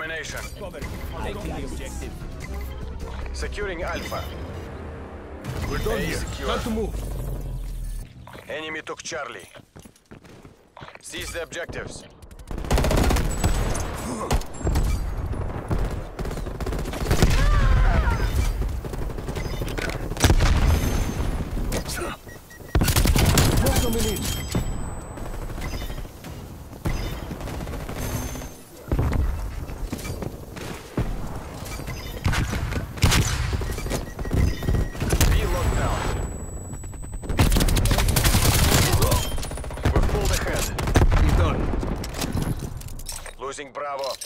Domination. Taking the objective. Securing Alpha. We're done here. Time to move. Enemy took Charlie. Seize the objectives. Coming in. Losing Bravo.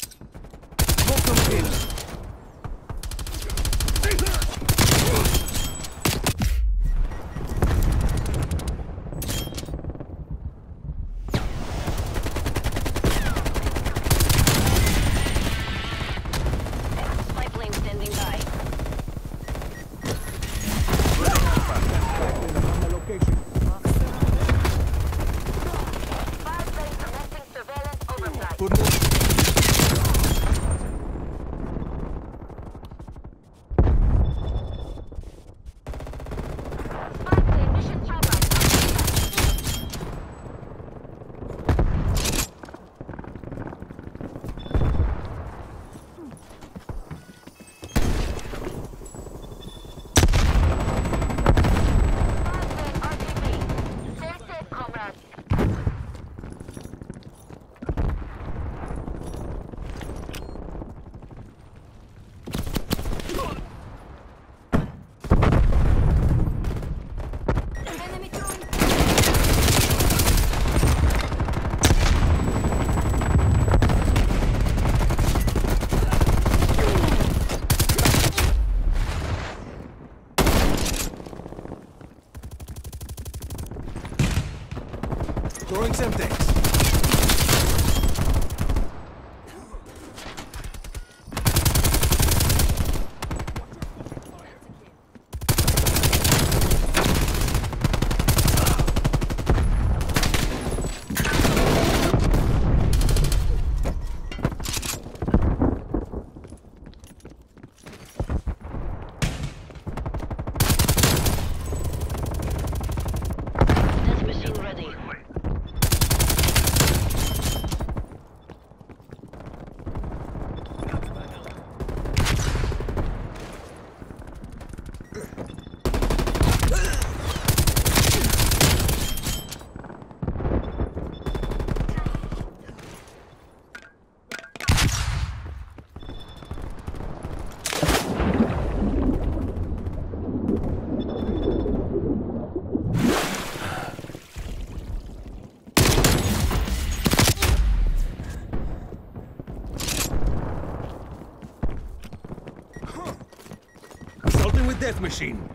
vanishing.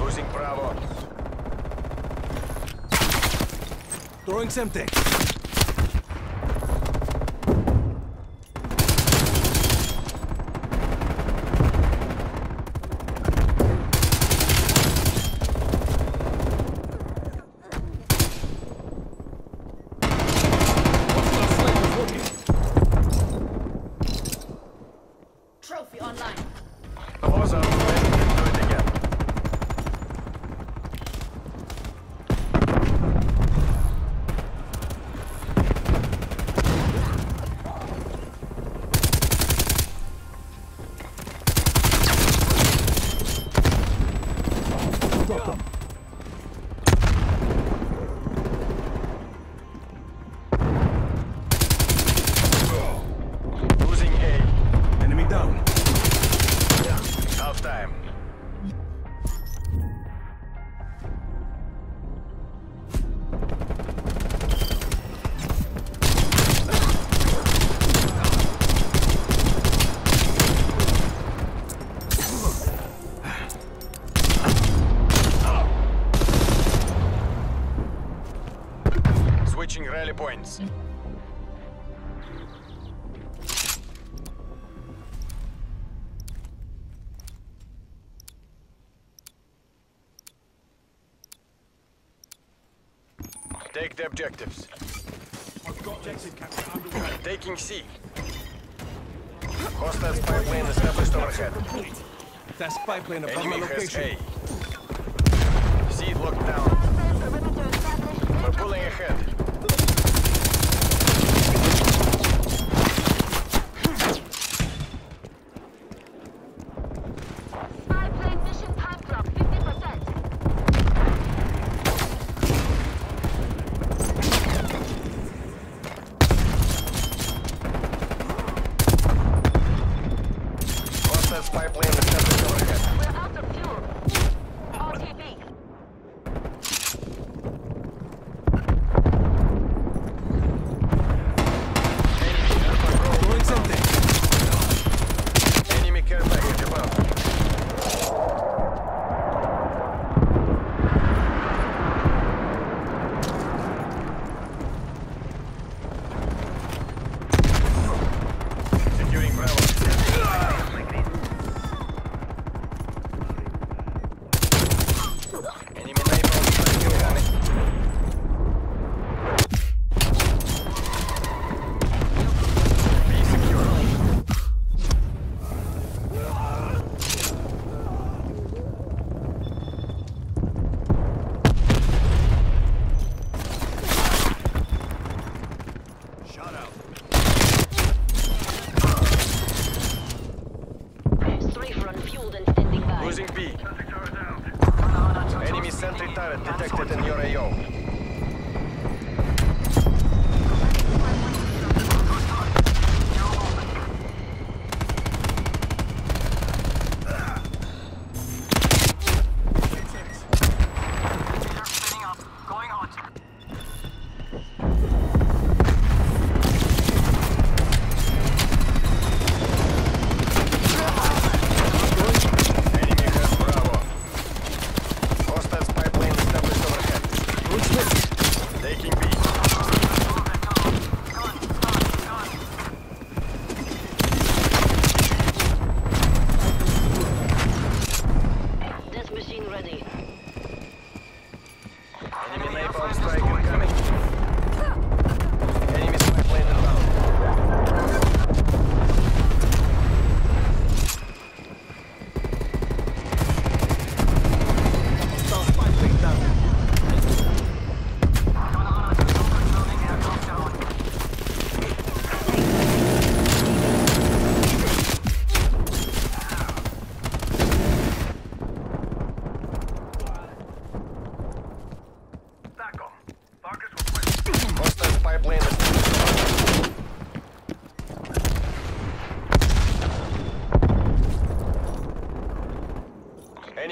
Losing Bravo. Throwing Semtex. rally points. Take the objectives. I've got Objective Taking C. Hostile spy plane established overhead. That spy plane above my location. Has A. C locked down. We're pulling ahead.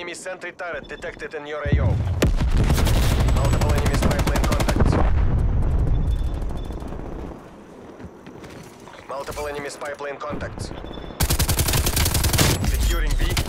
enemy sentry turret detected in your AO. Multiple enemy spy plane contacts. Multiple enemy spy plane contacts. Securing B.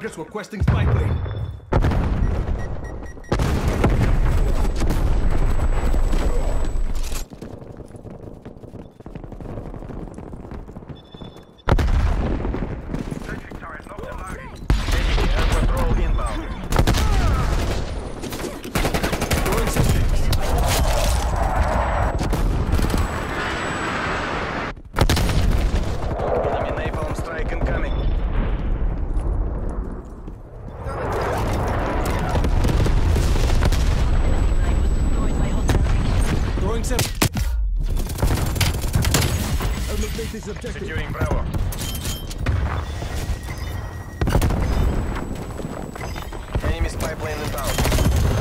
targets requesting spy plane. Capturing Bravo. Enemy spy plane inbound.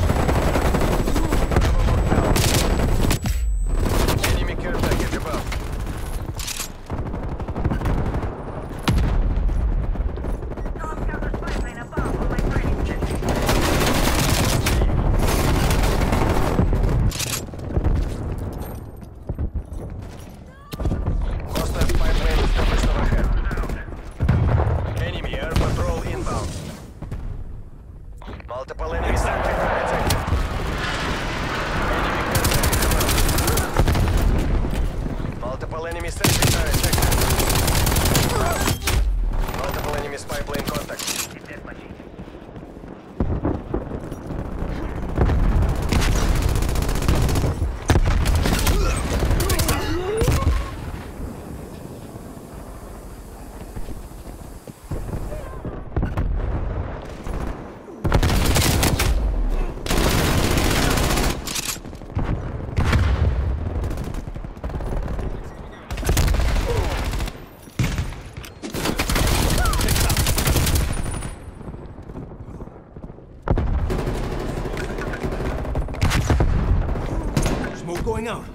Going out.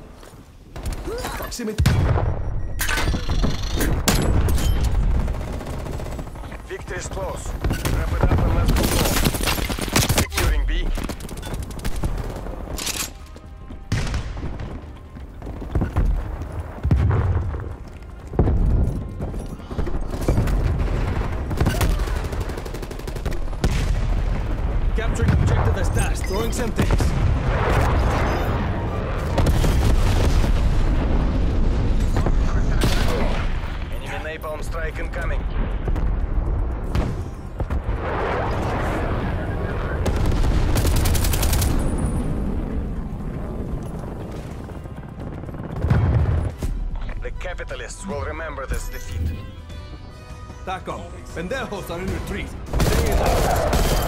Proximity. Victor is close. Wrap it up and let's go home. Securing B. Capturing objective as tasked. Throwing Semtex. Capitalists will remember this defeat. TACOM. Pendejos are in retreat.